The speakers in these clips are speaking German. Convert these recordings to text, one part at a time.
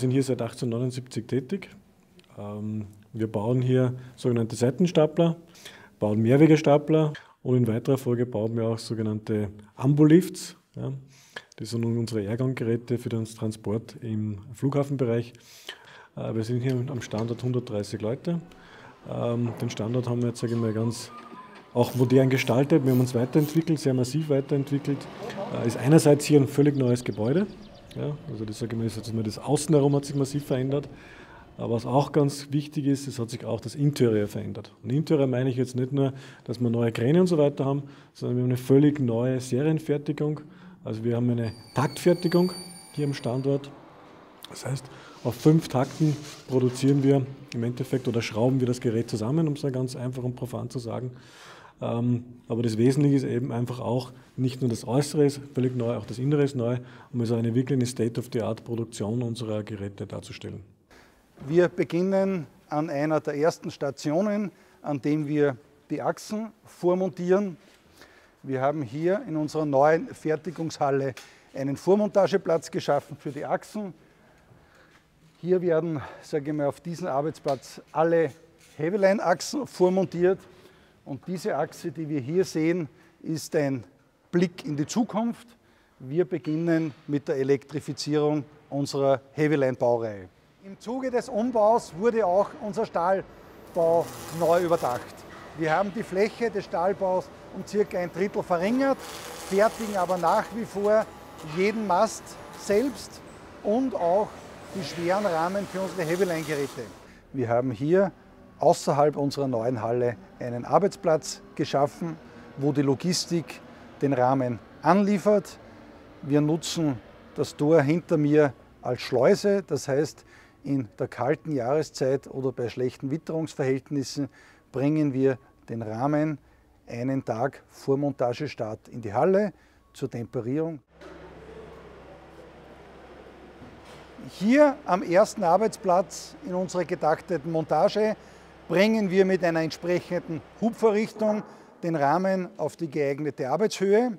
Wir sind hier seit 1879 tätig. Ähm, wir bauen hier sogenannte Seitenstapler, bauen Mehrwegestapler und in weiterer Folge bauen wir auch sogenannte Ambulifts. Ja. Das sind unsere Ehrganggeräte für den Transport im Flughafenbereich. Äh, wir sind hier am Standort 130 Leute. Ähm, den Standort haben wir jetzt, sage ich mal, ganz auch modern gestaltet. Wir haben uns weiterentwickelt, sehr massiv weiterentwickelt. Äh, ist einerseits hier ein völlig neues Gebäude. Ja, also das, sage ich mal, ist, das Außen herum hat sich massiv verändert. Aber was auch ganz wichtig ist, es hat sich auch das Interieur verändert. Und Interieur meine ich jetzt nicht nur, dass wir neue Kräne und so weiter haben, sondern wir haben eine völlig neue Serienfertigung. Also wir haben eine Taktfertigung hier am Standort. Das heißt, auf fünf Takten produzieren wir im Endeffekt oder schrauben wir das Gerät zusammen, um es ganz einfach und profan zu sagen. Ähm, aber das Wesentliche ist eben einfach auch, nicht nur das Äußere ist völlig neu, auch das Innere ist neu, um also eine wirklich eine State-of-the-Art-Produktion unserer Geräte darzustellen. Wir beginnen an einer der ersten Stationen, an dem wir die Achsen vormontieren. Wir haben hier in unserer neuen Fertigungshalle einen Vormontageplatz geschaffen für die Achsen. Hier werden, sage ich mal, auf diesem Arbeitsplatz alle Heavyline-Achsen vormontiert. Und diese Achse, die wir hier sehen, ist ein Blick in die Zukunft. Wir beginnen mit der Elektrifizierung unserer Heavyline-Baureihe. Im Zuge des Umbaus wurde auch unser Stahlbau neu überdacht. Wir haben die Fläche des Stahlbaus um circa ein Drittel verringert, fertigen aber nach wie vor jeden Mast selbst und auch die schweren Rahmen für unsere Heavyline-Geräte. Wir haben hier außerhalb unserer neuen Halle einen Arbeitsplatz geschaffen, wo die Logistik den Rahmen anliefert. Wir nutzen das Tor hinter mir als Schleuse, das heißt, in der kalten Jahreszeit oder bei schlechten Witterungsverhältnissen bringen wir den Rahmen einen Tag vor Montagestart in die Halle zur Temperierung. Hier am ersten Arbeitsplatz in unserer gedachteten Montage bringen wir mit einer entsprechenden Hubverrichtung den Rahmen auf die geeignete Arbeitshöhe,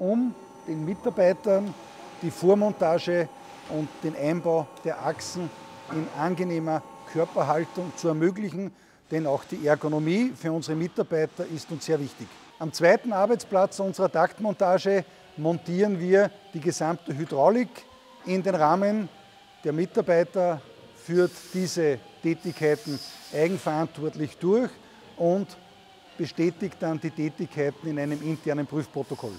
um den Mitarbeitern die Vormontage und den Einbau der Achsen in angenehmer Körperhaltung zu ermöglichen, denn auch die Ergonomie für unsere Mitarbeiter ist uns sehr wichtig. Am zweiten Arbeitsplatz unserer Taktmontage montieren wir die gesamte Hydraulik in den Rahmen. Der Mitarbeiter führt diese Tätigkeiten eigenverantwortlich durch und bestätigt dann die Tätigkeiten in einem internen Prüfprotokoll.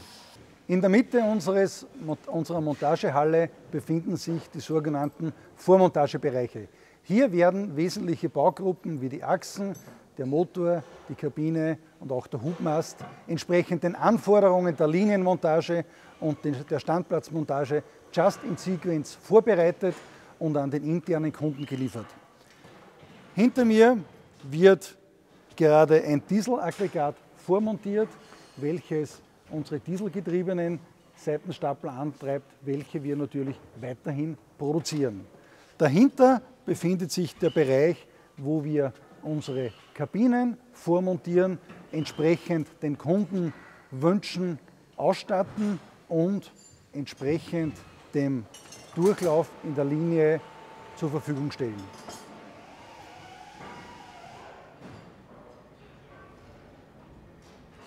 In der Mitte unseres, unserer Montagehalle befinden sich die sogenannten Vormontagebereiche. Hier werden wesentliche Baugruppen wie die Achsen, der Motor, die Kabine und auch der Hubmast entsprechend den Anforderungen der Linienmontage und der Standplatzmontage just in sequence vorbereitet und an den internen Kunden geliefert. Hinter mir wird gerade ein Dieselaggregat vormontiert, welches unsere dieselgetriebenen Seitenstapler antreibt, welche wir natürlich weiterhin produzieren. Dahinter befindet sich der Bereich, wo wir unsere Kabinen vormontieren, entsprechend den Kundenwünschen ausstatten und entsprechend dem Durchlauf in der Linie zur Verfügung stellen.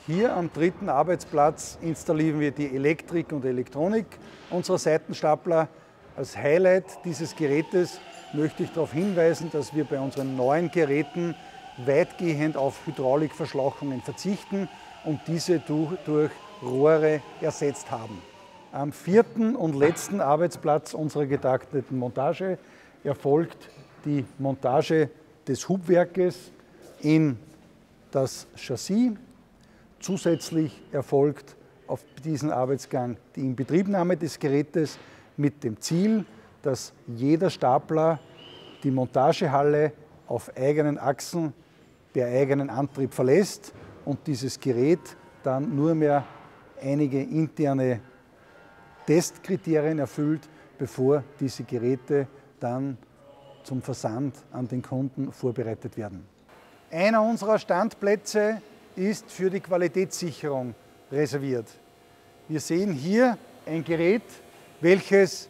Hier am dritten Arbeitsplatz installieren wir die Elektrik und Elektronik unserer Seitenstapler. Als Highlight dieses Gerätes möchte ich darauf hinweisen, dass wir bei unseren neuen Geräten weitgehend auf Hydraulikverschlauchungen verzichten und diese durch, Rohre ersetzt haben. Am vierten und letzten Arbeitsplatz unserer getakteten Montage erfolgt die Montage des Hubwerkes in das Chassis Zusätzlich erfolgt auf diesen Arbeitsgang die Inbetriebnahme des Gerätes mit dem Ziel, dass jeder Stapler die Montagehalle auf eigenen Achsen per eigenen Antrieb verlässt und dieses Gerät dann nur mehr einige interne Testkriterien erfüllt, bevor diese Geräte dann zum Versand an den Kunden vorbereitet werden. Einer unserer Standplätze ist für die Qualitätssicherung reserviert. Wir sehen hier ein Gerät, welches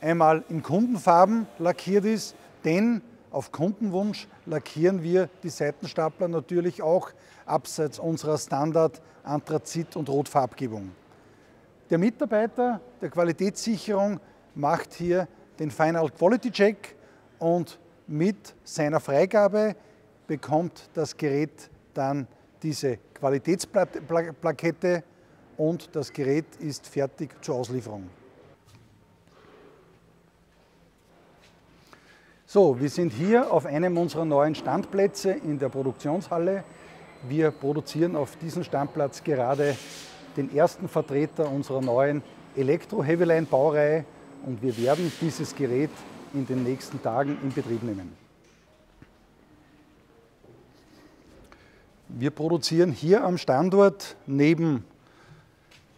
einmal in Kundenfarben lackiert ist, denn auf Kundenwunsch lackieren wir die Seitenstapler natürlich auch abseits unserer Standard Anthrazit- und Rotfarbgebung. Der Mitarbeiter der Qualitätssicherung macht hier den Final Quality Check und mit seiner Freigabe bekommt das Gerät dann diese Qualitätsplakette und das Gerät ist fertig zur Auslieferung. So, wir sind hier auf einem unserer neuen Standplätze in der Produktionshalle. Wir produzieren auf diesem Standplatz gerade den ersten Vertreter unserer neuen Elektro-Heavyline-Baureihe und wir werden dieses Gerät in den nächsten Tagen in Betrieb nehmen. Wir produzieren hier am Standort neben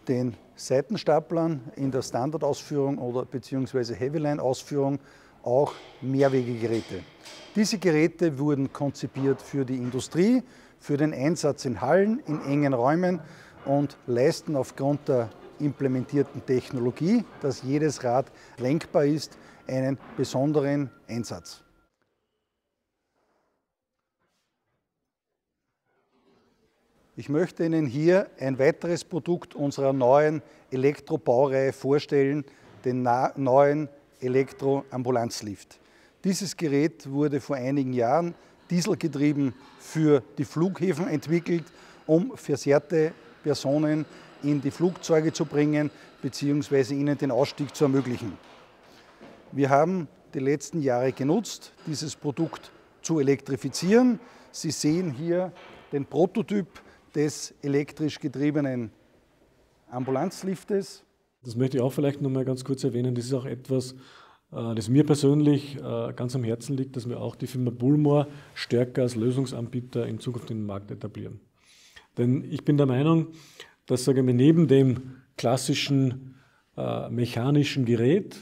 den Seitenstaplern in der Standardausführung oder beziehungsweise Heavyline-Ausführung auch Mehrwegegeräte. Diese Geräte wurden konzipiert für die Industrie, für den Einsatz in Hallen, in engen Räumen und leisten aufgrund der implementierten Technologie, dass jedes Rad lenkbar ist, einen besonderen Einsatz. Ich möchte Ihnen hier ein weiteres Produkt unserer neuen Elektrobaureihe vorstellen, den neuen Elektroambulanzlift. Dieses Gerät wurde vor einigen Jahren dieselgetrieben für die Flughäfen entwickelt, um versehrte Personen in die Flugzeuge zu bringen bzw. ihnen den Ausstieg zu ermöglichen. Wir haben die letzten Jahre genutzt, dieses Produkt zu elektrifizieren. Sie sehen hier den Prototyp des elektrisch getriebenen Ambulanzliftes. Das möchte ich auch vielleicht noch mal ganz kurz erwähnen. Das ist auch etwas, äh, das mir persönlich äh, ganz am Herzen liegt, dass wir auch die Firma Bullmore stärker als Lösungsanbieter in Zukunft in den Markt etablieren. Denn ich bin der Meinung, dass sagen wir, neben dem klassischen äh, mechanischen Gerät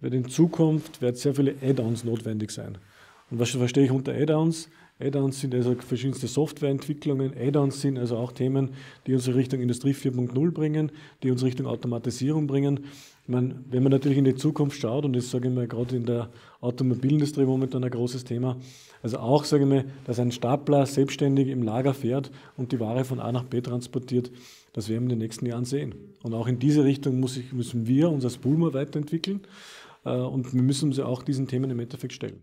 wird in Zukunft wird sehr viele Add-ons notwendig sein. Und was verstehe ich unter Add-ons? Add-ons sind also verschiedenste Softwareentwicklungen. Add-ons sind also auch Themen, die uns Richtung Industrie 4.0 bringen, die uns Richtung Automatisierung bringen. Ich meine, wenn man natürlich in die Zukunft schaut, und das sage ich mal gerade in der Automobilindustrie momentan ein großes Thema, also auch, sage ich mal, dass ein Stapler selbstständig im Lager fährt und die Ware von A nach B transportiert, das werden wir in den nächsten Jahren sehen. Und auch in diese Richtung ich, müssen wir uns als Bulmer weiterentwickeln äh, und wir müssen uns ja auch diesen Themen im Endeffekt stellen.